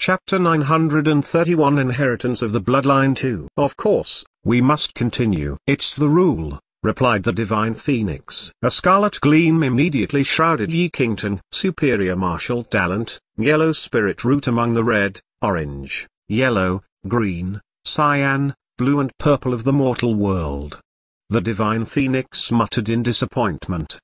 Chapter 931 Inheritance of the Bloodline 2 Of course, we must continue. It's the rule, replied the divine phoenix. A scarlet gleam immediately shrouded Yi Qingtang, superior martial talent, yellow spirit root among the red, orange, yellow, green, cyan, blue and purple of the mortal world. The divine phoenix muttered in disappointment.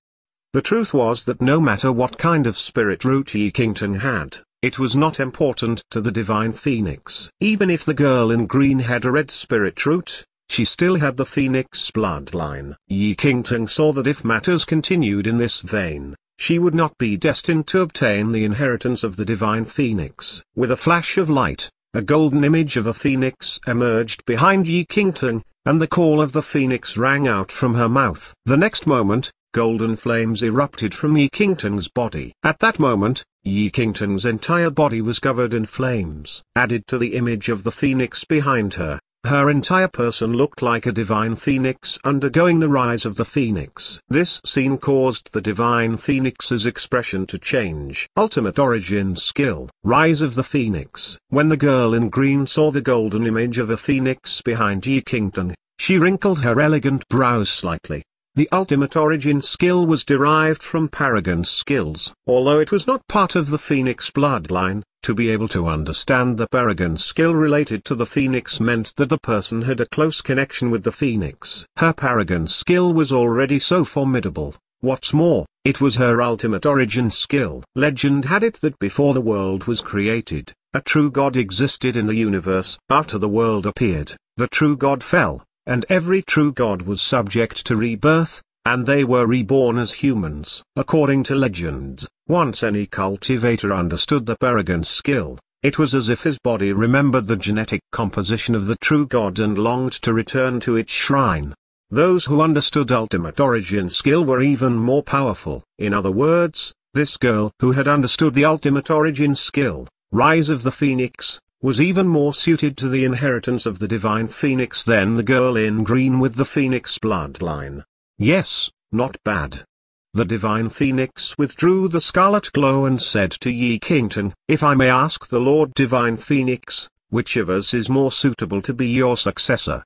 The truth was that no matter what kind of spirit root Yi Qingtang had, it was not important to the divine phoenix. Even if the girl in green had a red spirit root, she still had the phoenix bloodline. Yi Qingtang saw that if matters continued in this vein, she would not be destined to obtain the inheritance of the divine phoenix. With a flash of light, a golden image of a phoenix emerged behind Yi Qingtang, and the call of the phoenix rang out from her mouth. The next moment, golden flames erupted from Yi Qingtang's body. At that moment, Yi Qingtang's entire body was covered in flames. Added to the image of the phoenix behind her, her entire person looked like a divine phoenix undergoing the rise of the phoenix. This scene caused the divine phoenix's expression to change. Ultimate origin skill. Rise of the phoenix. When the girl in green saw the golden image of a phoenix behind Yi Qingtang, she wrinkled her elegant brows slightly. The ultimate origin skill was derived from Paragon skills. Although it was not part of the Phoenix bloodline, to be able to understand the Paragon skill related to the Phoenix meant that the person had a close connection with the Phoenix. Her Paragon skill was already so formidable. What's more, it was her ultimate origin skill. Legend had it that before the world was created, a true God existed in the universe. After the world appeared, the true God fell, and every true god was subject to rebirth, and they were reborn as humans. According to legends, once any cultivator understood the Paragon skill, it was as if his body remembered the genetic composition of the true god and longed to return to its shrine. Those who understood ultimate origin skill were even more powerful. In other words, this girl who had understood the ultimate origin skill, Rise of the Phoenix, was even more suited to the inheritance of the divine phoenix than the girl in green with the phoenix bloodline. Yes, not bad. The divine phoenix withdrew the scarlet glow and said to Yi Qingtang, If I may ask the Lord divine phoenix, which of us is more suitable to be your successor?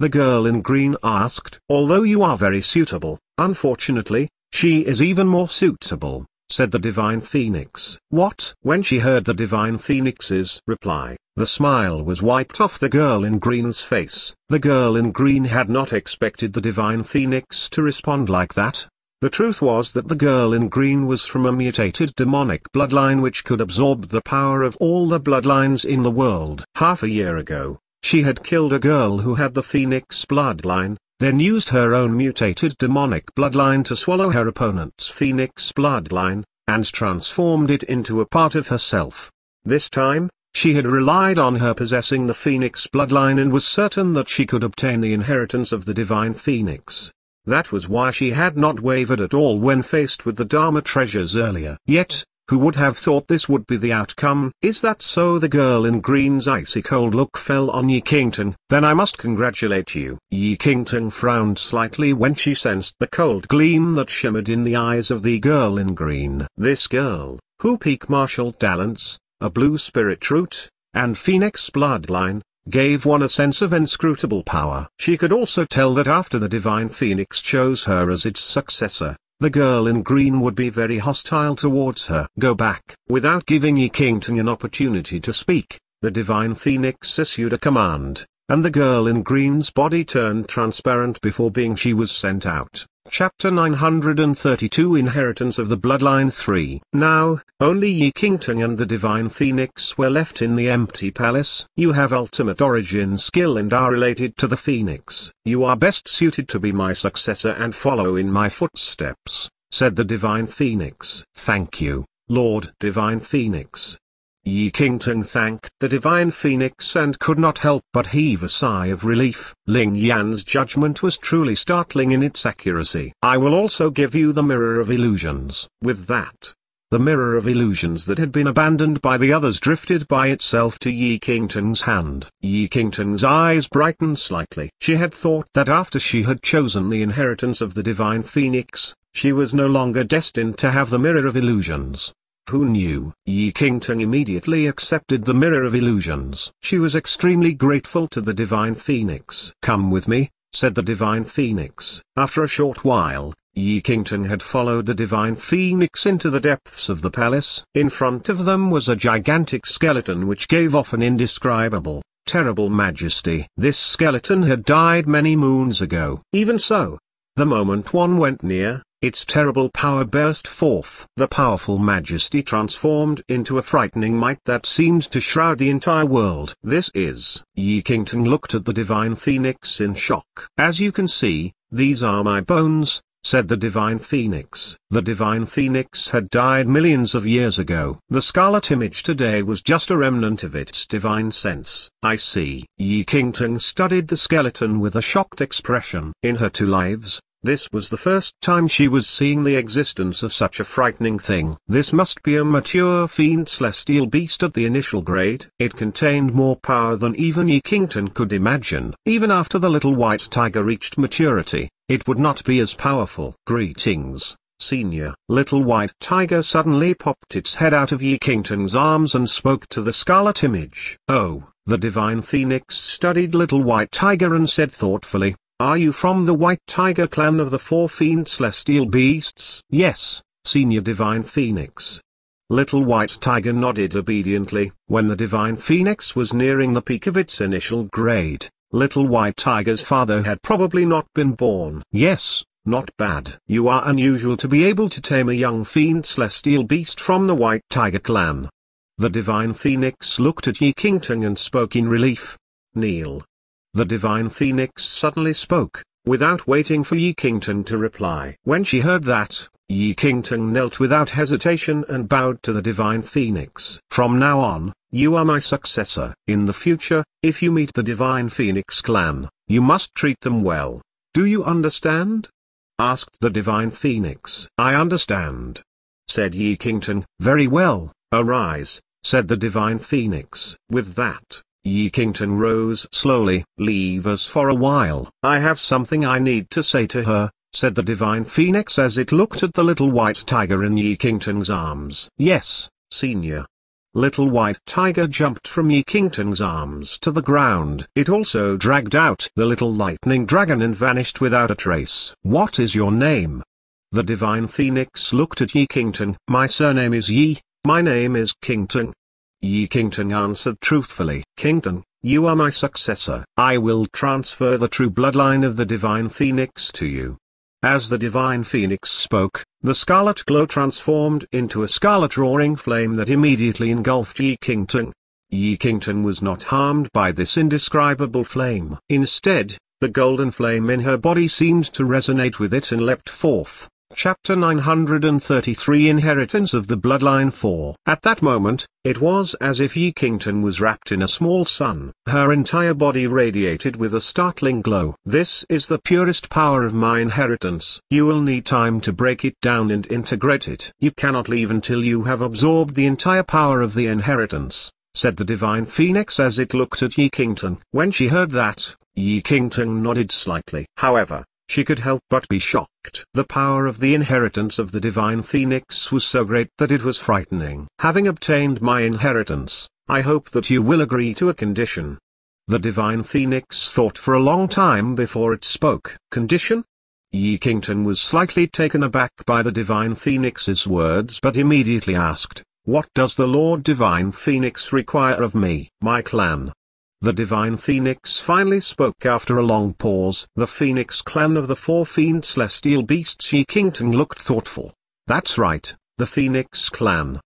The girl in green asked. Although you are very suitable, unfortunately, she is even more suitable said the divine phoenix. What? When she heard the divine phoenix's reply, the smile was wiped off the girl in green's face. The girl in green had not expected the divine phoenix to respond like that. The truth was that the girl in green was from a mutated demonic bloodline which could absorb the power of all the bloodlines in the world. Half a year ago, she had killed a girl who had the phoenix bloodline, then used her own mutated demonic bloodline to swallow her opponent's phoenix bloodline, and transformed it into a part of herself. This time, she had relied on her possessing the phoenix bloodline and was certain that she could obtain the inheritance of the divine phoenix. That was why she had not wavered at all when faced with the Dharma treasures earlier. Yet, who would have thought this would be the outcome? Is that so? The girl in green's icy cold look fell on Yi Qingtang. Then I must congratulate you. Yi Qingtang frowned slightly when she sensed the cold gleam that shimmered in the eyes of the girl in green. This girl, who peak martial talents, a blue spirit root, and phoenix bloodline, gave one a sense of inscrutable power. She could also tell that after the divine phoenix chose her as its successor, the girl in green would be very hostile towards her. Go back. Without giving Yi Qingtang an opportunity to speak, the divine phoenix issued a command, and the girl in green's body turned transparent before being she was sent out. Chapter 932 Inheritance of the Bloodline 3 Now, only Yi Qingtang and the Divine Phoenix were left in the empty palace. You have ultimate origin skill and are related to the Phoenix. You are best suited to be my successor and follow in my footsteps, said the Divine Phoenix. Thank you, Lord Divine Phoenix. Yi Qingtang thanked the divine phoenix and could not help but heave a sigh of relief. Ling Yan's judgment was truly startling in its accuracy. I will also give you the mirror of illusions. With that, the mirror of illusions that had been abandoned by the others drifted by itself to Yi Qingtang's hand. Yi Qingtang's eyes brightened slightly. She had thought that after she had chosen the inheritance of the divine phoenix, she was no longer destined to have the mirror of illusions. Who knew? Yi Qingtang immediately accepted the mirror of illusions. She was extremely grateful to the Divine Phoenix. Come with me, said the Divine Phoenix. After a short while, Yi Qingtang had followed the Divine Phoenix into the depths of the palace. In front of them was a gigantic skeleton which gave off an indescribable, terrible majesty. This skeleton had died many moons ago. Even so, the moment one went near, its terrible power burst forth. The powerful majesty transformed into a frightening might that seemed to shroud the entire world. This is. Yi Qingtang looked at the divine phoenix in shock. As you can see, these are my bones, said the divine phoenix. The divine phoenix had died millions of years ago. The scarlet image today was just a remnant of its divine sense. I see. Yi Qingtang studied the skeleton with a shocked expression. In her two lives, this was the first time she was seeing the existence of such a frightening thing. This must be a mature fiend celestial beast at the initial grade. It contained more power than even Yi Qingtang could imagine. Even after the little white tiger reached maturity, it would not be as powerful. Greetings, Senior. Little white tiger suddenly popped its head out of Yi Qingtang's arms and spoke to the scarlet image. Oh, the divine phoenix studied little white tiger and said thoughtfully, are you from the White Tiger clan of the Four Fiend Celestial Beasts? Yes, Senior Divine Phoenix. Little White Tiger nodded obediently. When the Divine Phoenix was nearing the peak of its initial grade, Little White Tiger's father had probably not been born. Yes, not bad. You are unusual to be able to tame a young fiend celestial beast from the White Tiger clan. The Divine Phoenix looked at Yi Qingtang and spoke in relief. Kneel. The divine phoenix suddenly spoke, without waiting for Yi Qingtang to reply. When she heard that, Yi Qingtang knelt without hesitation and bowed to the divine phoenix. From now on, you are my successor. In the future, if you meet the divine phoenix clan, you must treat them well. Do you understand? asked the divine phoenix. I understand. Said Yi Qingtang. Very well, arise, said the divine phoenix. With that, Yi Qingtang rose slowly. Leave us for a while. I have something I need to say to her, said the divine phoenix as it looked at the little white tiger in Yi Qingtang's arms. Yes, senior. Little white tiger jumped from Yi Qingtang's arms to the ground. It also dragged out the little lightning dragon and vanished without a trace. What is your name? The divine phoenix looked at Yi Qingtang. My surname is Yi, my name is Qingtang. Yi Qingtang answered truthfully. Qingtang, you are my successor. I will transfer the true bloodline of the Divine Phoenix to you. As the Divine Phoenix spoke, the scarlet glow transformed into a scarlet roaring flame that immediately engulfed Yi Qingtang. Yi Qingtang was not harmed by this indescribable flame. Instead, the golden flame in her body seemed to resonate with it and leapt forth. Chapter 933 Inheritance of the Bloodline 4 At that moment, it was as if Yi Qingtang was wrapped in a small sun. Her entire body radiated with a startling glow. This is the purest power of my inheritance. You will need time to break it down and integrate it. You cannot leave until you have absorbed the entire power of the inheritance, said the divine phoenix as it looked at Yi Qingtang. When she heard that, Yi Qingtang nodded slightly. However, she could help but be shocked. The power of the inheritance of the divine phoenix was so great that it was frightening. Having obtained my inheritance, I hope that you will agree to a condition. The divine phoenix thought for a long time before it spoke. Condition? Yi Qingtang was slightly taken aback by the divine phoenix's words but immediately asked, What does the Lord divine phoenix require of me? My clan, the divine phoenix finally spoke after a long pause. The phoenix clan of the four fiend celestial beasts Yi Qingtang looked thoughtful. That's right, the phoenix clan.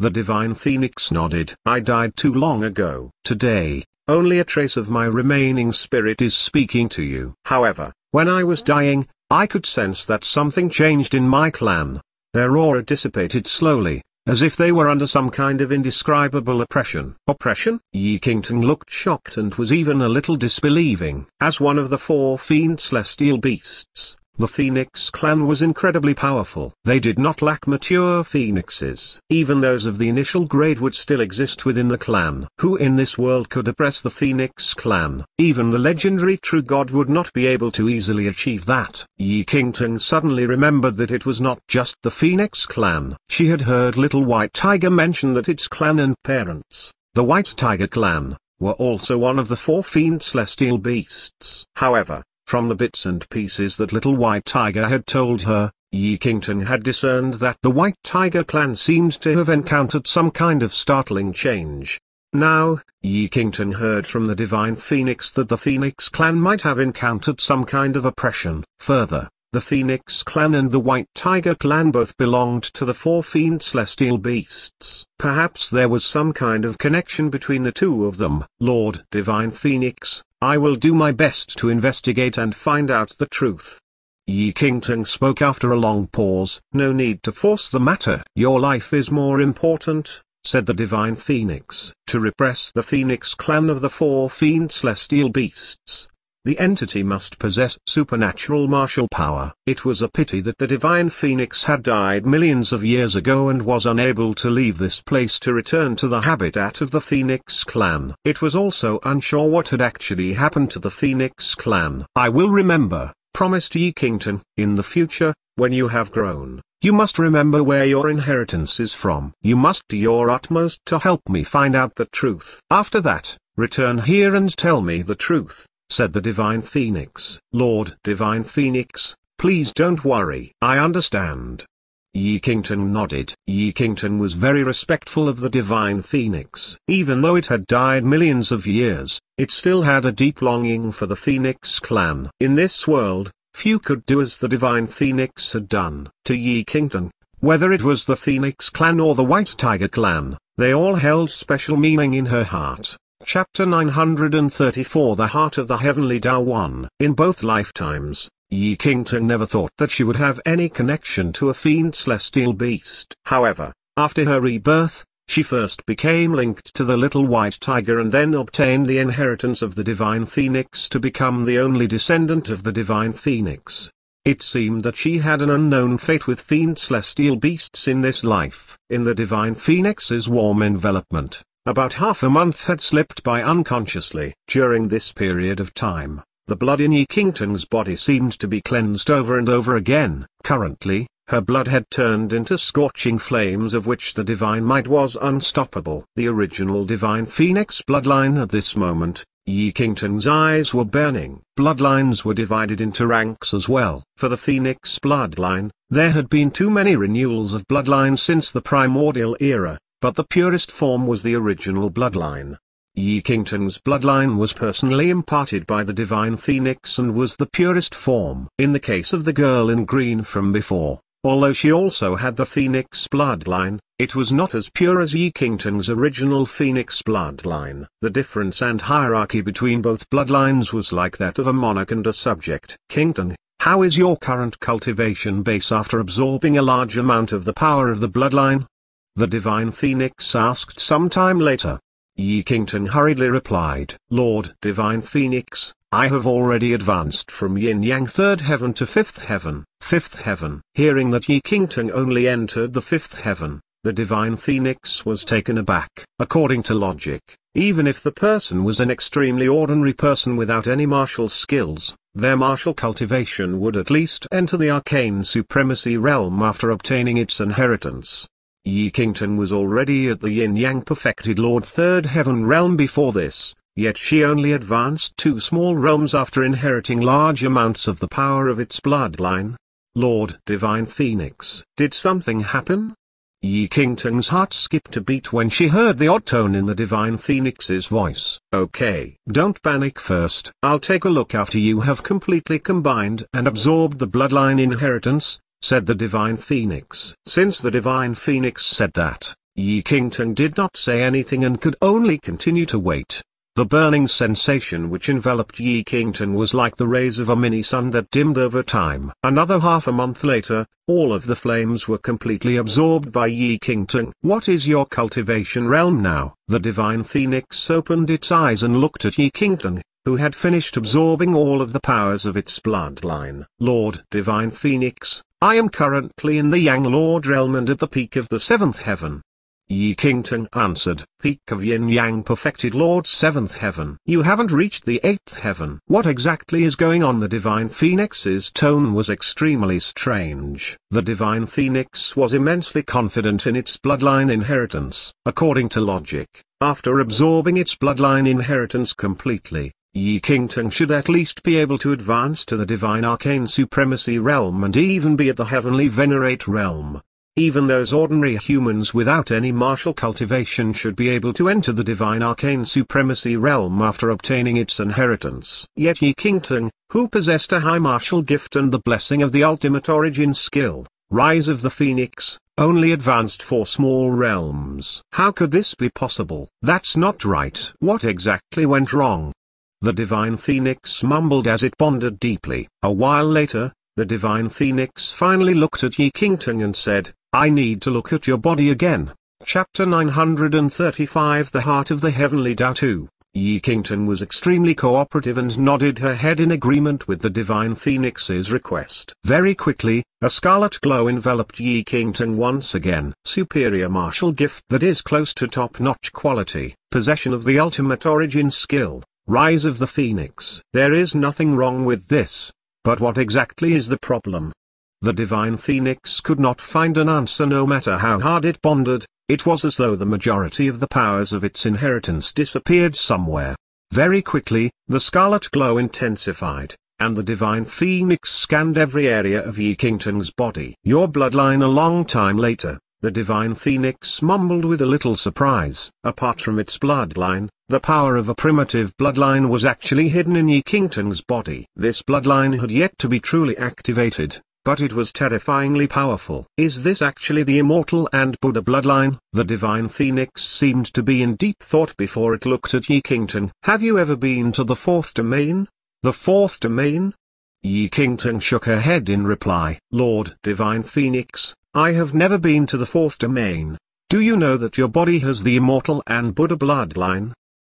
The divine phoenix nodded. I died too long ago. Today, only a trace of my remaining spirit is speaking to you. However, when I was dying, I could sense that something changed in my clan. Their aura dissipated slowly, as if they were under some kind of indescribable oppression. Oppression? Yi Qingtang looked shocked and was even a little disbelieving. As one of the four fiend celestial beasts, The Phoenix clan was incredibly powerful. They did not lack mature phoenixes. Even those of the initial grade would still exist within the clan. Who in this world could oppress the Phoenix clan? Even the legendary true god would not be able to easily achieve that. Yi Qingtang suddenly remembered that it was not just the Phoenix clan. She had heard Little White Tiger mention that its clan and parents, the White Tiger clan, were also one of the four fiend celestial beasts. However, from the bits and pieces that Little White Tiger had told her, Yi Qingtang had discerned that the White Tiger clan seemed to have encountered some kind of startling change. Now, Yi Qingtang heard from the Divine Phoenix that the Phoenix clan might have encountered some kind of oppression. Further, the Phoenix clan and the White Tiger clan both belonged to the four fiend celestial beasts. Perhaps there was some kind of connection between the two of them. Lord Divine Phoenix, I will do my best to investigate and find out the truth. Yi Qingtang spoke after a long pause. No need to force the matter. Your life is more important, said the Divine Phoenix. To repress the Phoenix clan of the four fiend celestial beasts, the entity must possess supernatural martial power. It was a pity that the divine phoenix had died millions of years ago and was unable to leave this place to return to the habitat of the phoenix clan. It was also unsure what had actually happened to the phoenix clan. I will remember, promised Yi Qingtang. In the future, when you have grown, you must remember where your inheritance is from. You must do your utmost to help me find out the truth. After that, return here and tell me the truth said the Divine Phoenix. Lord Divine Phoenix, please don't worry. I understand. Yi Qingtang nodded. Yi Qingtang was very respectful of the Divine Phoenix. Even though it had died millions of years, it still had a deep longing for the Phoenix clan. In this world, few could do as the Divine Phoenix had done. To Yi Qingtang, whether it was the Phoenix clan or the White Tiger clan, they all held special meaning in her heart. Chapter 934 The Heart of the Heavenly Tao 1 In both lifetimes, Yi Qingtang never thought that she would have any connection to a fiend celestial beast. However, after her rebirth, she first became linked to the little white tiger and then obtained the inheritance of the divine phoenix to become the only descendant of the divine phoenix. It seemed that she had an unknown fate with fiend celestial beasts in this life. In the divine phoenix's warm envelopment, about half a month had slipped by unconsciously. During this period of time, the blood in Yi Qingtang's body seemed to be cleansed over and over again. Currently, her blood had turned into scorching flames of which the divine might was unstoppable. The original divine phoenix bloodline at this moment, Yi Qingtang's eyes were burning. Bloodlines were divided into ranks as well. For the phoenix bloodline, there had been too many renewals of bloodline since the primordial era, but the purest form was the original bloodline. Yi Qingtang's bloodline was personally imparted by the divine phoenix and was the purest form. In the case of the girl in green from before, although she also had the phoenix bloodline, it was not as pure as Yi Qingtang's original phoenix bloodline. The difference and hierarchy between both bloodlines was like that of a monarch and a subject. Qingtang, how is your current cultivation base after absorbing a large amount of the power of the bloodline? The divine phoenix asked some time later. Yi Qingtang hurriedly replied, Lord divine phoenix, I have already advanced from yin-yang third heaven to fifth heaven. Fifth heaven. Hearing that Yi Qingtang only entered the fifth heaven, the divine phoenix was taken aback. According to logic, even if the person was an extremely ordinary person without any martial skills, their martial cultivation would at least enter the arcane supremacy realm after obtaining its inheritance. Yi Qingtang was already at the yin-yang perfected Lord Third Heaven realm before this, yet she only advanced two small realms after inheriting large amounts of the power of its bloodline. Lord Divine Phoenix. Did something happen? Yi Qingtang's heart skipped a beat when she heard the odd tone in the Divine Phoenix's voice. Okay. Don't panic first. I'll take a look after you have completely combined and absorbed the bloodline inheritance, said the Divine Phoenix. Since the Divine Phoenix said that, Yi Qingtang did not say anything and could only continue to wait. The burning sensation which enveloped Yi Qingtang was like the rays of a mini-sun that dimmed over time. Another half a month later, all of the flames were completely absorbed by Yi Qingtang. What is your cultivation realm now? The Divine Phoenix opened its eyes and looked at Yi Qingtang, who had finished absorbing all of the powers of its bloodline. Lord Divine Phoenix, I am currently in the Yang Lord realm and at the peak of the seventh heaven. Yi Qingtang answered, Peak of Yin Yang perfected Lord seventh heaven. You haven't reached the eighth heaven. What exactly is going on? The Divine Phoenix's tone was extremely strange. The Divine Phoenix was immensely confident in its bloodline inheritance. According to logic, after absorbing its bloodline inheritance completely, Yi Qingtang should at least be able to advance to the Divine Arcane Supremacy realm and even be at the Heavenly Venerate realm. Even those ordinary humans without any martial cultivation should be able to enter the divine arcane supremacy realm after obtaining its inheritance. Yet Yi Qingtang, who possessed a high martial gift and the blessing of the ultimate origin skill, Rise of the Phoenix, only advanced four small realms. How could this be possible? That's not right. What exactly went wrong? The Divine Phoenix mumbled as it pondered deeply. A while later, the Divine Phoenix finally looked at Yi Qingtang and said, I need to look at your body again. Chapter 935 The Heart of the Heavenly Tao 2 Yi Qingtang was extremely cooperative and nodded her head in agreement with the Divine Phoenix's request. Very quickly, a scarlet glow enveloped Yi Qingtang once again. Superior martial gift that is close to top-notch quality, possession of the ultimate origin skill, rise of the Phoenix. There is nothing wrong with this. But what exactly is the problem? The divine phoenix could not find an answer no matter how hard it pondered, it was as though the majority of the powers of its inheritance disappeared somewhere. Very quickly, the scarlet glow intensified, and the divine phoenix scanned every area of Yi Qingtang's body. Your bloodline a long time later, the divine phoenix mumbled with a little surprise. Apart from its bloodline, the power of a primitive bloodline was actually hidden in Yi Qingtang's body. This bloodline had yet to be truly activated, but it was terrifyingly powerful. Is this actually the immortal and Buddha bloodline? The divine phoenix seemed to be in deep thought before it looked at Yi Qingtang. Have you ever been to the fourth domain? The fourth domain? Yi Qingtang shook her head in reply. Lord Divine Phoenix, I have never been to the fourth domain. Do you know that your body has the immortal and Buddha bloodline?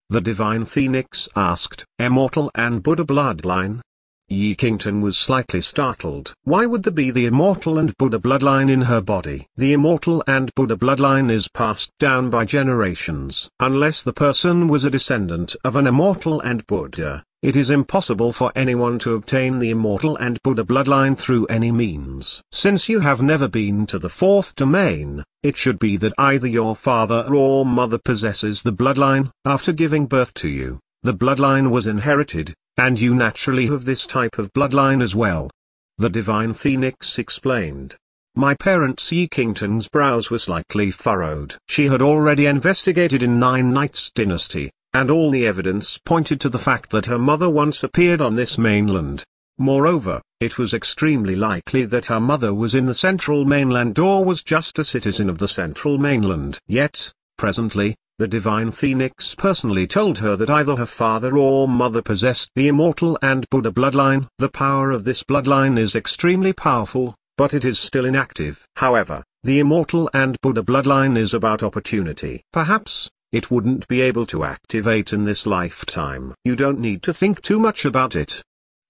The Divine Phoenix asked. Immortal and Buddha bloodline? Yi Qingtang was slightly startled. Why would there be the immortal and Buddha bloodline in her body? The immortal and Buddha bloodline is passed down by generations. Unless the person was a descendant of an immortal and Buddha, it is impossible for anyone to obtain the immortal and Buddha bloodline through any means. Since you have never been to the fourth domain, it should be that either your father or mother possesses the bloodline. After giving birth to you, the bloodline was inherited, and you naturally have this type of bloodline as well. The Divine Phoenix explained. My parents' Yi Qingtang's brows were slightly furrowed. She had already investigated in Nine Knights dynasty, and all the evidence pointed to the fact that her mother once appeared on this mainland. Moreover, it was extremely likely that her mother was in the central mainland or was just a citizen of the central mainland. Yet, presently, the Divine Phoenix personally told her that either her father or mother possessed the immortal and Buddha bloodline. The power of this bloodline is extremely powerful, but it is still inactive. However, the immortal and Buddha bloodline is about opportunity. Perhaps, it wouldn't be able to activate in this lifetime. You don't need to think too much about it.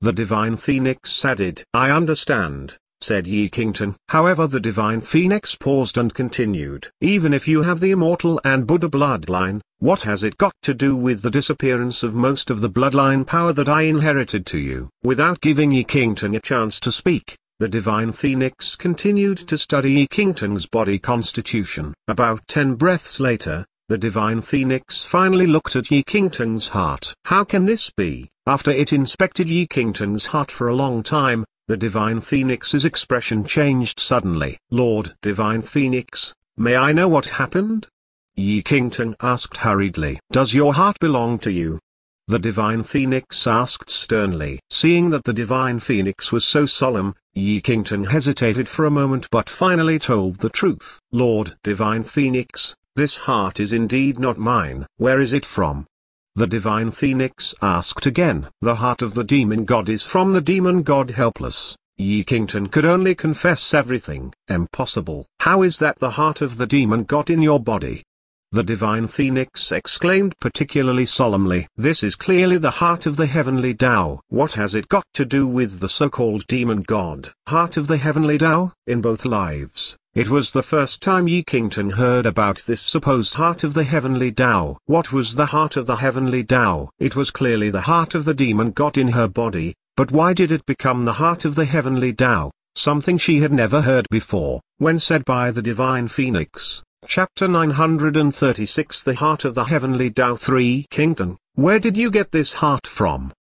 The Divine Phoenix added, I understand, said Yi Qingtang. However the divine phoenix paused and continued. Even if you have the immortal and Buddha bloodline, what has it got to do with the disappearance of most of the bloodline power that I inherited to you? Without giving Yi Qingtang a chance to speak, the divine phoenix continued to study Yi Qingtang's body constitution. About ten breaths later, the divine phoenix finally looked at Yi Qingtang's heart. How can this be? After it inspected Yi Qingtang's heart for a long time, the Divine Phoenix's expression changed suddenly. Lord Divine Phoenix, may I know what happened? Yi Qingtang asked hurriedly. Does your heart belong to you? The Divine Phoenix asked sternly. Seeing that the Divine Phoenix was so solemn, Yi Qingtang hesitated for a moment but finally told the truth. Lord Divine Phoenix, this heart is indeed not mine. Where is it from? The divine phoenix asked again. The heart of the demon god is from the demon god helpless. Yi Qingtang could only confess everything. Impossible. How is that the heart of the demon god in your body? The divine phoenix exclaimed particularly solemnly. This is clearly the heart of the heavenly Tao. What has it got to do with the so-called demon god? Heart of the heavenly Tao? In both lives, it was the first time Yi Qingtang heard about this supposed heart of the heavenly Tao. What was the heart of the heavenly Tao? It was clearly the heart of the demon god in her body, but why did it become the heart of the heavenly Tao? Something she had never heard before, when said by the divine phoenix. Chapter 936 The Heart of the Heavenly Tao 3 Qingtang, where did you get this heart from?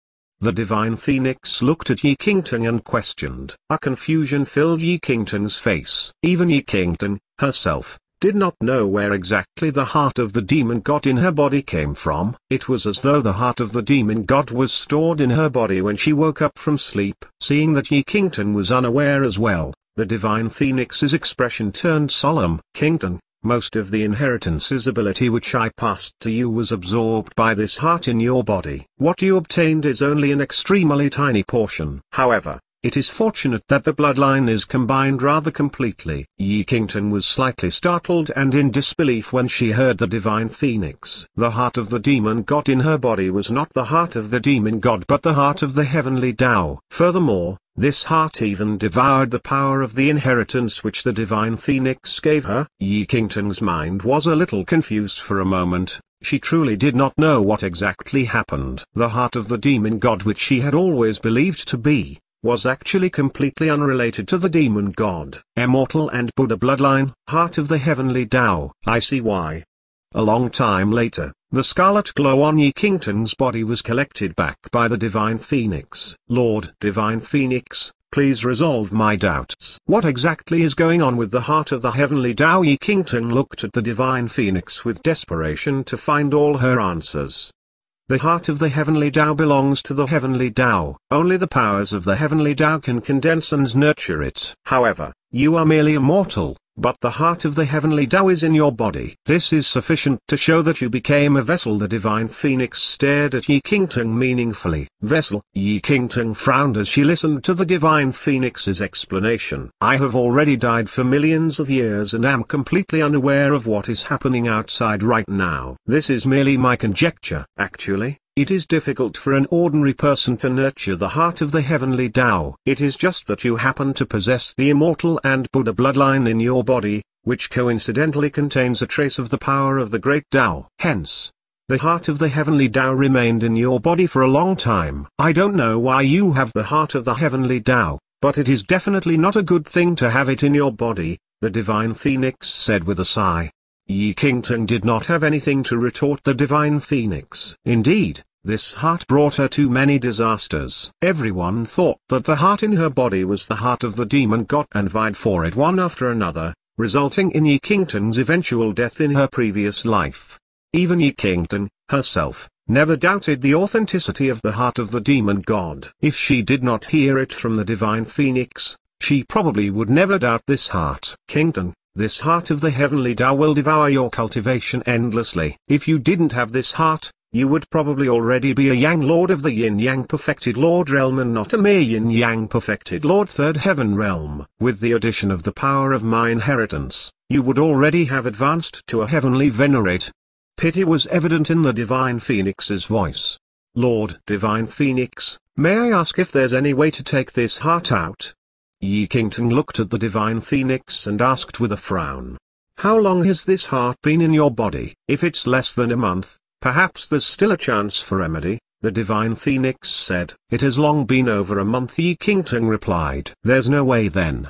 The divine phoenix looked at Yi Qingtang and questioned. A confusion filled Yi Qingtang's face. Even Yi Qingtang, herself, did not know where exactly the heart of the demon god in her body came from. It was as though the heart of the demon god was stored in her body when she woke up from sleep. Seeing that Yi Qingtang was unaware as well, the divine phoenix's expression turned solemn. Qingtang, most of the inheritance's ability which I passed to you was absorbed by this heart in your body. What you obtained is only an extremely tiny portion. However, it is fortunate that the bloodline is combined rather completely. Yi Qingtang was slightly startled and in disbelief when she heard the divine phoenix. The heart of the demon god in her body was not the heart of the demon god but the heart of the heavenly Tao. Furthermore, this heart even devoured the power of the inheritance which the divine phoenix gave her. Yi Qingtang's mind was a little confused for a moment, she truly did not know what exactly happened. The heart of the demon god which she had always believed to be, was actually completely unrelated to the demon god. Immortal and Buddha bloodline, heart of the heavenly Tao. I see why. A long time later, the scarlet glow on Yi Qingtang's body was collected back by the Divine Phoenix. Lord Divine Phoenix, please resolve my doubts. What exactly is going on with the heart of the heavenly Tao? Yi Qingtang looked at the Divine Phoenix with desperation to find all her answers. The heart of the heavenly Tao belongs to the heavenly Tao. Only the powers of the heavenly Tao can condense and nurture it. However, you are merely immortal, but the heart of the heavenly Tao is in your body. This is sufficient to show that you became a vessel. The divine phoenix stared at Yi Qingtang meaningfully. Vessel. Yi Qingtang frowned as she listened to the divine phoenix's explanation. I have already died for millions of years and am completely unaware of what is happening outside right now. This is merely my conjecture. Actually, it is difficult for an ordinary person to nurture the heart of the heavenly Tao. It is just that you happen to possess the immortal and Buddha bloodline in your body, which coincidentally contains a trace of the power of the great Tao. Hence, the heart of the heavenly Tao remained in your body for a long time. I don't know why you have the heart of the heavenly Tao, but it is definitely not a good thing to have it in your body, the divine phoenix said with a sigh. Yi Qingtang did not have anything to retort the divine phoenix. Indeed, this heart brought her too many disasters. Everyone thought that the heart in her body was the heart of the demon god and vied for it one after another, resulting in Yi Qingtang's eventual death in her previous life. Even Yi Qingtang, herself, never doubted the authenticity of the heart of the demon god. If she did not hear it from the divine phoenix, she probably would never doubt this heart. Qingtang, this heart of the heavenly Tao will devour your cultivation endlessly. If you didn't have this heart, you would probably already be a Yang Lord of the Yin Yang perfected Lord realm and not a mere Yin Yang perfected Lord third heaven realm. With the addition of the power of my inheritance, you would already have advanced to a heavenly venerate. Pity was evident in the Divine Phoenix's voice. Lord Divine Phoenix, may I ask if there's any way to take this heart out? Yi Qingtang looked at the divine phoenix and asked with a frown. How long has this heart been in your body? If it's less than a month, perhaps there's still a chance for remedy, the divine phoenix said. It has long been over a month Yi Qingtang replied. There's no way then.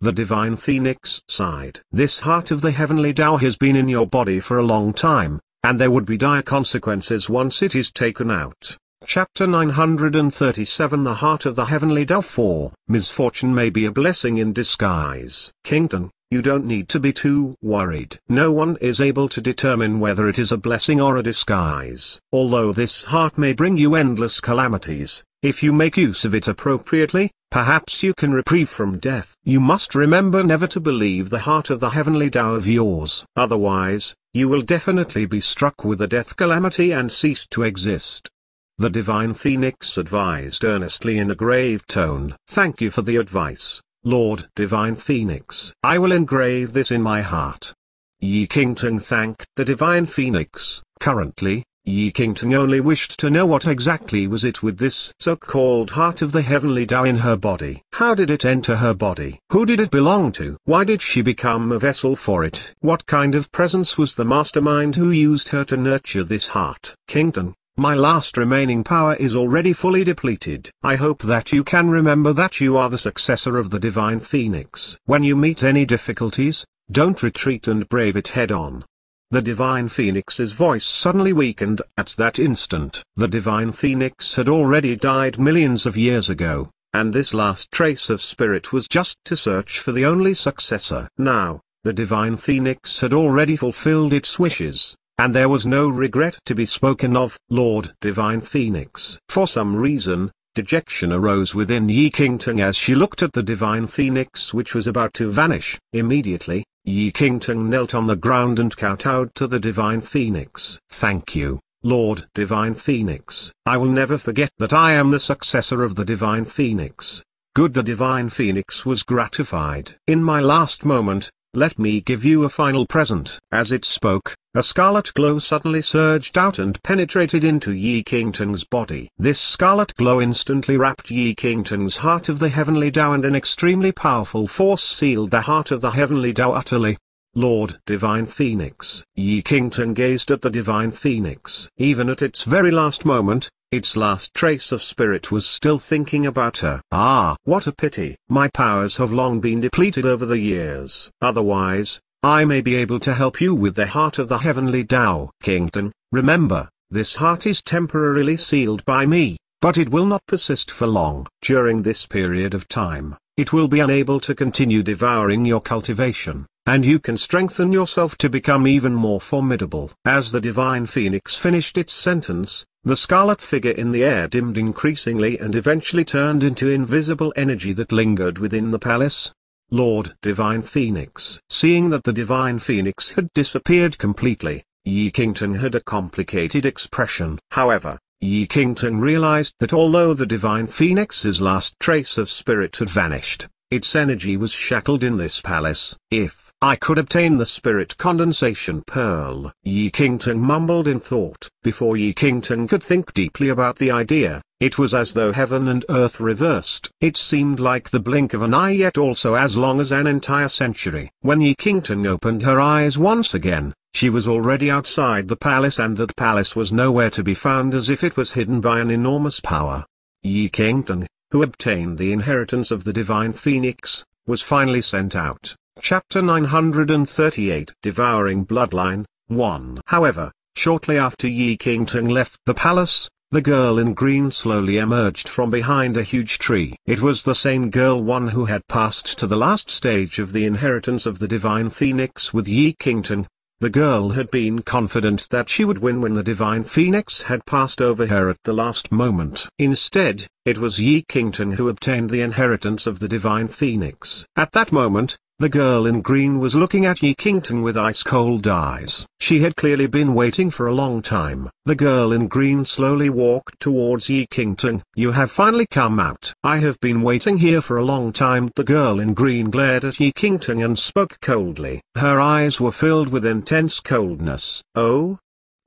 The divine phoenix sighed. This heart of the heavenly Tao has been in your body for a long time, and there would be dire consequences once it is taken out. Chapter 937 The Heart of the Heavenly Tao 4 Misfortune may be a blessing in disguise. Qingtang, you don't need to be too worried. No one is able to determine whether it is a blessing or a disguise. Although this heart may bring you endless calamities, if you make use of it appropriately, perhaps you can reprieve from death. You must remember never to believe the heart of the heavenly Tao of yours. Otherwise, you will definitely be struck with a death calamity and cease to exist. The divine phoenix advised earnestly in a grave tone. Thank you for the advice, Lord divine phoenix. I will engrave this in my heart. Yi Qingtang thanked the divine phoenix. Currently, Yi Qingtang only wished to know what exactly was it with this so-called heart of the heavenly Tao in her body. How did it enter her body? Who did it belong to? Why did she become a vessel for it? What kind of presence was the mastermind who used her to nurture this heart? Qingtang, my last remaining power is already fully depleted. I hope that you can remember that you are the successor of the Divine Phoenix. When you meet any difficulties, don't retreat and brave it head on. The Divine Phoenix's voice suddenly weakened at that instant. The Divine Phoenix had already died millions of years ago, and this last trace of spirit was just to search for the only successor. Now, the Divine Phoenix had already fulfilled its wishes, and there was no regret to be spoken of. Lord Divine Phoenix. For some reason, dejection arose within Yi Qingtang as she looked at the Divine Phoenix which was about to vanish. Immediately, Yi Qingtang knelt on the ground and kowtowed to the Divine Phoenix. Thank you, Lord Divine Phoenix. I will never forget that I am the successor of the Divine Phoenix. Good the Divine Phoenix was gratified. In my last moment, let me give you a final present. As it spoke, a scarlet glow suddenly surged out and penetrated into Yi Qingtang's body. This scarlet glow instantly wrapped Yi Qingtang's heart of the heavenly Tao and an extremely powerful force sealed the heart of the heavenly Tao utterly. Lord Divine Phoenix. Yi Qingtang gazed at the Divine Phoenix. Even at its very last moment, its last trace of spirit was still thinking about her. Ah, what a pity. My powers have long been depleted over the years. Otherwise, I may be able to help you with the heart of the heavenly Tao. Qingtang, remember, this heart is temporarily sealed by me, but it will not persist for long. During this period of time, it will be unable to continue devouring your cultivation, and you can strengthen yourself to become even more formidable. As the divine phoenix finished its sentence, the scarlet figure in the air dimmed increasingly and eventually turned into invisible energy that lingered within the palace. Lord Divine Phoenix. Seeing that the Divine Phoenix had disappeared completely, Yi Qingtang had a complicated expression. However, Yi Qingtang realized that although the Divine Phoenix's last trace of spirit had vanished, its energy was shackled in this palace. If I could obtain the spirit condensation pearl. Yi Qingtang mumbled in thought. Before Yi Qingtang could think deeply about the idea, it was as though heaven and earth reversed. It seemed like the blink of an eye yet also as long as an entire century. When Yi Qingtang opened her eyes once again, she was already outside the palace and that palace was nowhere to be found as if it was hidden by an enormous power. Yi Qingtang, who obtained the inheritance of the divine phoenix, was finally sent out. Chapter 938 Devouring Bloodline 1 However, shortly after Yi Qingtang left the palace, the girl in green slowly emerged from behind a huge tree. It was the same girl one who had passed to the last stage of the inheritance of the divine phoenix with Yi Qingtang. The girl had been confident that she would win when the divine phoenix had passed over her at the last moment. Instead, it was Yi Qingtang who obtained the inheritance of the divine phoenix. At that moment, the girl in green was looking at Yi Qingtang with ice-cold eyes. She had clearly been waiting for a long time. The girl in green slowly walked towards Yi Qingtang. You have finally come out. I have been waiting here for a long time. The girl in green glared at Yi Qingtang and spoke coldly. Her eyes were filled with intense coldness. Oh?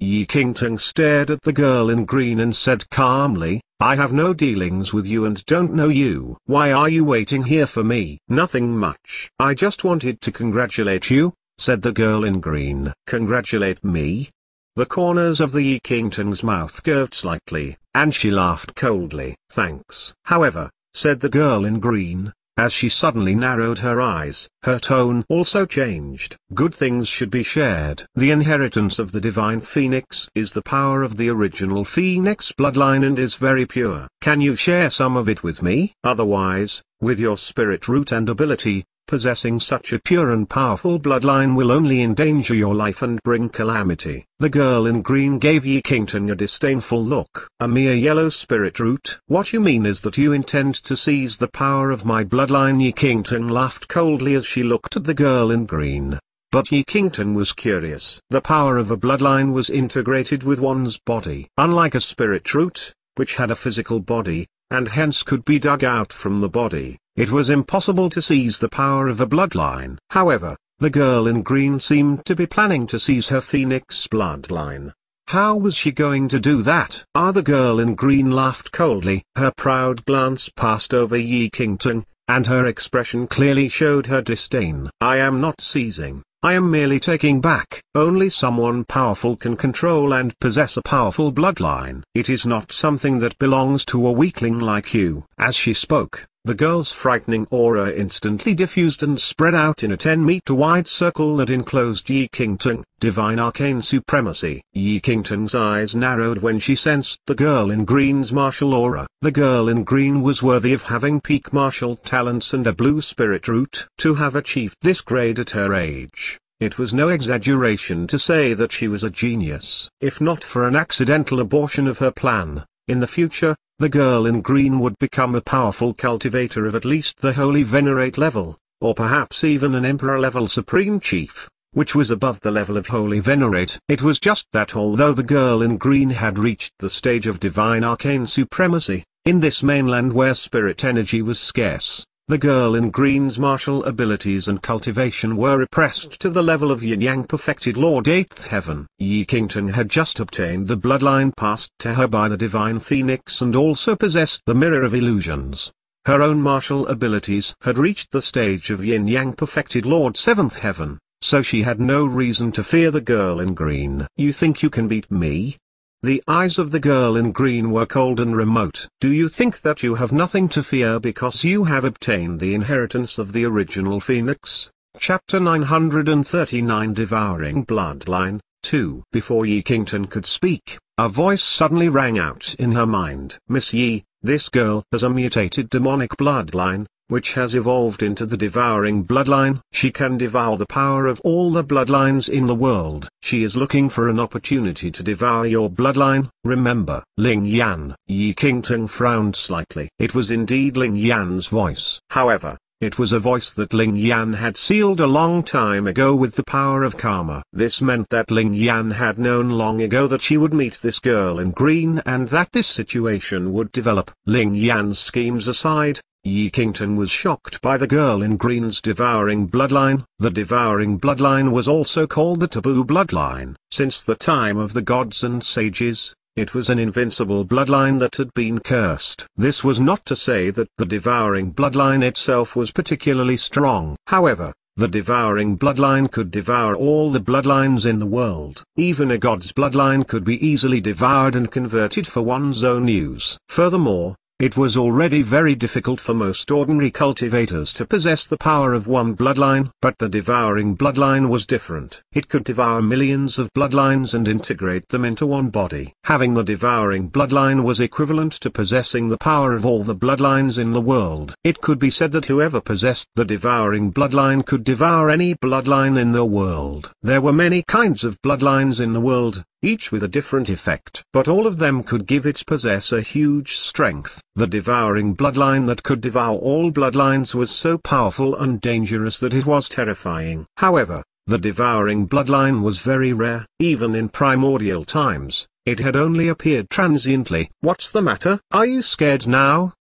Yi Qingtang stared at the girl in green and said calmly, I have no dealings with you and don't know you. Why are you waiting here for me? Nothing much. I just wanted to congratulate you, said the girl in green. Congratulate me? The corners of the Yi Qingtang's mouth curved slightly, and she laughed coldly. Thanks. However, said the girl in green, as she suddenly narrowed her eyes, her tone also changed. Good things should be shared. The inheritance of the divine phoenix is the power of the original phoenix bloodline and is very pure. Can you share some of it with me? Otherwise, with your spirit root and ability, Possessing such a pure and powerful bloodline will only endanger your life and bring calamity. The girl in green gave Yi Qingtang a disdainful look. A mere yellow spirit root? What you mean is that you intend to seize the power of my bloodline Yi Qingtang laughed coldly as she looked at the girl in green. But Yi Qingtang was curious. The power of a bloodline was integrated with one's body. Unlike a spirit root, which had a physical body, and hence could be dug out from the body, it was impossible to seize the power of a bloodline. However, The girl in green seemed to be planning to seize her phoenix bloodline. How was she going to do that? Ah the girl in green laughed coldly, her proud glance passed over Yi Qingtang, and her expression clearly showed her disdain. I am not seizing, I am merely taking back. Only someone powerful can control and possess a powerful bloodline. It is not something that belongs to a weakling like you. As she spoke, the girl's frightening aura instantly diffused and spread out in a 10-meter wide circle that enclosed Yi Qingtang, divine arcane supremacy. Yi Qingtang's eyes narrowed when she sensed the girl in green's martial aura. The girl in green was worthy of having peak martial talents and a blue spirit root. To have achieved this grade at her age, it was no exaggeration to say that she was a genius. If not for an accidental abortion of her plan, in the future, the girl in green would become a powerful cultivator of at least the Holy Venerate level, or perhaps even an Emperor-level Supreme Chief, which was above the level of Holy Venerate. It was just that although the girl in green had reached the stage of divine arcane supremacy, in this mainland where spirit energy was scarce, the girl in green's martial abilities and cultivation were repressed to the level of yin-yang perfected Lord 8th Heaven. Yi Qingtang had just obtained the bloodline passed to her by the divine phoenix and also possessed the mirror of illusions. Her own martial abilities had reached the stage of yin-yang perfected Lord 7th Heaven, so she had no reason to fear the girl in green. You think you can beat me? The eyes of the girl in green were cold and remote. Do you think that you have nothing to fear because you have obtained the inheritance of the original phoenix? Chapter 939 Devouring Bloodline 2 Before Yi Qingtang could speak, a voice suddenly rang out in her mind. Miss Yi, this girl has a mutated demonic bloodline, which has evolved into the devouring bloodline. She can devour the power of all the bloodlines in the world. She is looking for an opportunity to devour your bloodline, remember. Ling Yan. Yi Qingtang frowned slightly. It was indeed Ling Yan's voice. However, it was a voice that Ling Yan had sealed a long time ago with the power of karma. This meant that Ling Yan had known long ago that she would meet this girl in green and that this situation would develop. Ling Yan's schemes aside, Yi Qingtang was shocked by the girl in green's devouring bloodline. The devouring bloodline was also called the taboo bloodline. Since the time of the gods and sages, it was an invincible bloodline that had been cursed. This was not to say that the devouring bloodline itself was particularly strong. However, the devouring bloodline could devour all the bloodlines in the world. Even a god's bloodline could be easily devoured and converted for one's own use. Furthermore, it was already very difficult for most ordinary cultivators to possess the power of one bloodline. But the devouring bloodline was different. It could devour millions of bloodlines and integrate them into one body. Having the devouring bloodline was equivalent to possessing the power of all the bloodlines in the world. It could be said that whoever possessed the devouring bloodline could devour any bloodline in the world. There were many kinds of bloodlines in the world, each with a different effect. But all of them could give its possessor huge strength. The devouring bloodline that could devour all bloodlines was so powerful and dangerous that it was terrifying. However, the devouring bloodline was very rare. Even in primordial times, it had only appeared transiently. What's the matter? Are you scared now?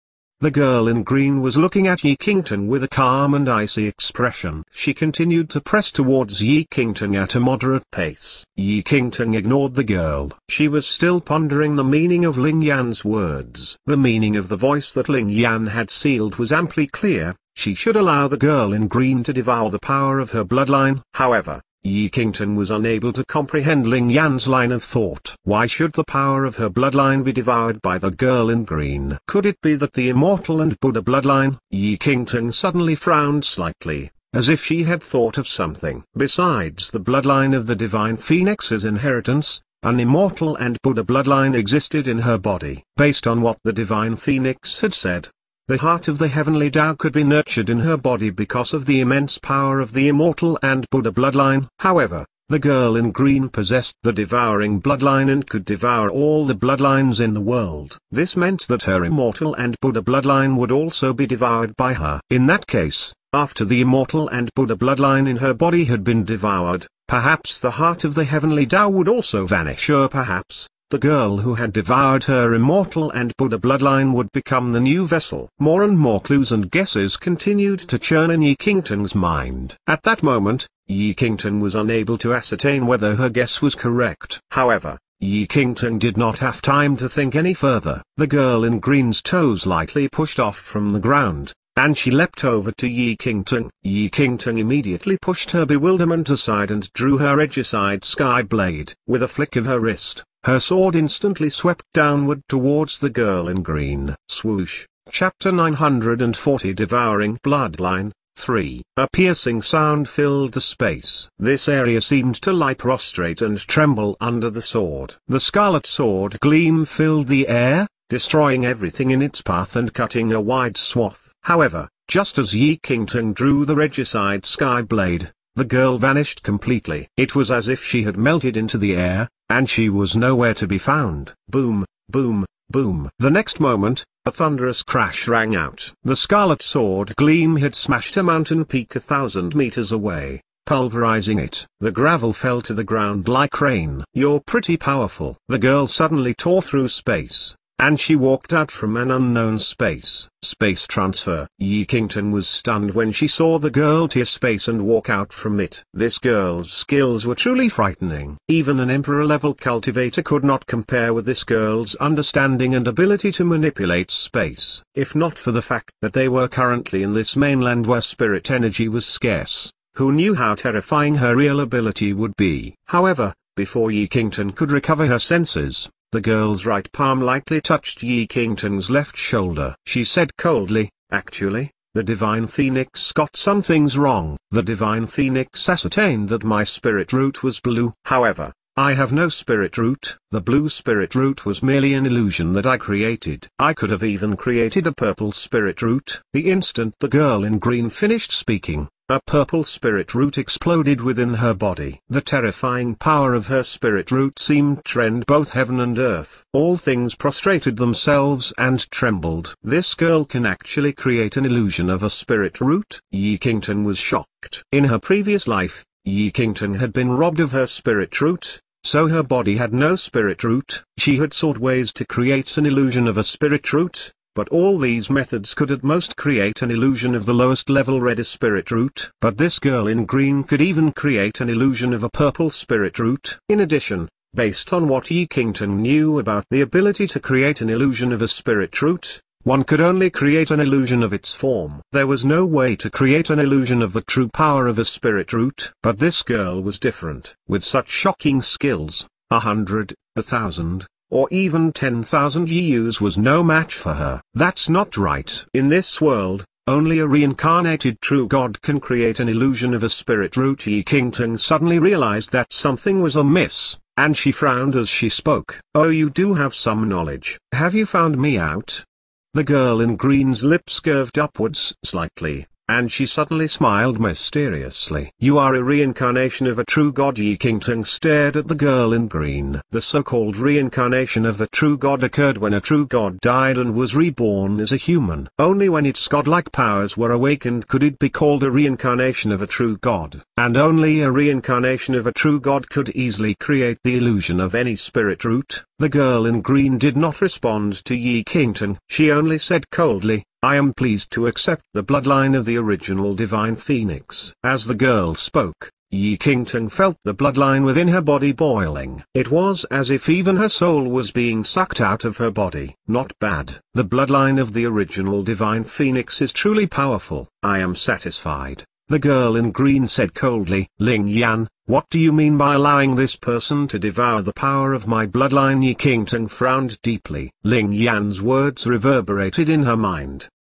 The girl in green was looking at Yi Qingtang with a calm and icy expression. She continued to press towards Yi Qingtang at a moderate pace. Yi Qingtang ignored the girl. She was still pondering the meaning of Ling Yan's words. The meaning of the voice that Ling Yan had sealed was amply clear, she should allow the girl in green to devour the power of her bloodline. However, Yi Qingtang was unable to comprehend Ling Yan's line of thought. Why should the power of her bloodline be devoured by the girl in green? Could it be that the immortal and Buddha bloodline? Yi Qingtang suddenly frowned slightly, as if she had thought of something. Besides the bloodline of the divine phoenix's inheritance, an immortal and Buddha bloodline existed in her body. Based on what the divine phoenix had said, the heart of the heavenly Tao could be nurtured in her body because of the immense power of the immortal and Buddha bloodline. However, the girl in green possessed the devouring bloodline and could devour all the bloodlines in the world. This meant that her immortal and Buddha bloodline would also be devoured by her. In that case, after the immortal and Buddha bloodline in her body had been devoured, perhaps the heart of the heavenly Tao would also vanish or perhaps, the girl who had devoured her immortal and Buddha bloodline would become the new vessel. More and more clues and guesses continued to churn in Yi Qingtang's mind. At that moment, Yi Qingtang was unable to ascertain whether her guess was correct. However, Yi Qingtang did not have time to think any further. The girl in green's toes lightly pushed off from the ground, and she leapt over to Yi Qingtang. Yi Qingtang immediately pushed her bewilderment aside and drew her regicide sky blade. With a flick of her wrist, her sword instantly swept downward towards the girl in green. Swoosh. Chapter 940 Devouring Bloodline 3. A piercing sound filled the space. This area seemed to lie prostrate and tremble under the sword. The scarlet sword gleam filled the air, destroying everything in its path and cutting a wide swath. However, just as Yi Qingtang drew the regicide sky blade, the girl vanished completely. It was as if she had melted into the air, and she was nowhere to be found. Boom, boom, boom. The next moment, a thunderous crash rang out. The scarlet sword gleam had smashed a mountain peak a thousand meters away, pulverizing it. The gravel fell to the ground like rain. You're pretty powerful. The girl suddenly tore through space, and she walked out from an unknown space. Space transfer. Yi Qingtang was stunned when she saw the girl tear space and walk out from it. This girl's skills were truly frightening. Even an emperor-level cultivator could not compare with this girl's understanding and ability to manipulate space. If not for the fact that they were currently in this mainland where spirit energy was scarce, who knew how terrifying her real ability would be. However, before Yi Qingtang could recover her senses, the girl's right palm lightly touched Yi Qingtang's left shoulder. She said coldly, actually, the Divine Phoenix got some things wrong. The Divine Phoenix ascertained that my spirit root was blue. However, I have no spirit root. The blue spirit root was merely an illusion that I created. I could have even created a purple spirit root. The instant the girl in green finished speaking, a purple spirit root exploded within her body. The terrifying power of her spirit root seemed to rend both heaven and earth. All things prostrated themselves and trembled. This girl can actually create an illusion of a spirit root? Yi Qingtang was shocked. In her previous life, Yi Qingtang had been robbed of her spirit root, so her body had no spirit root. She had sought ways to create an illusion of a spirit root, but all these methods could at most create an illusion of the lowest level red spirit root. But this girl in green could even create an illusion of a purple spirit root. In addition, based on what Yi Qingtang knew about the ability to create an illusion of a spirit root, one could only create an illusion of its form. There was no way to create an illusion of the true power of a spirit root. But this girl was different. With such shocking skills, a hundred, a thousand, or even 10,000 Yus was no match for her. That's not right. In this world, only a reincarnated true god can create an illusion of a spirit root. Yi Qingtang suddenly realized that something was amiss, and she frowned as she spoke. Oh you do have some knowledge. Have you found me out? The girl in green's lips curved upwards slightly, and she suddenly smiled mysteriously. You are a reincarnation of a true god Yi Qingtang stared at the girl in green. The so-called reincarnation of a true god occurred when a true god died and was reborn as a human. Only when its godlike powers were awakened could it be called a reincarnation of a true god. And only a reincarnation of a true god could easily create the illusion of any spirit root. The girl in green did not respond to Yi Qingtang. She only said coldly, I am pleased to accept the bloodline of the original Divine Phoenix. As the girl spoke, Yi Qingtang felt the bloodline within her body boiling. It was as if even her soul was being sucked out of her body. Not bad. The bloodline of the original Divine Phoenix is truly powerful. I am satisfied. The girl in green said coldly, Ling Yan, what do you mean by allowing this person to devour the power of my bloodline? Yi Qingtang frowned deeply. Ling Yan's words reverberated in her mind.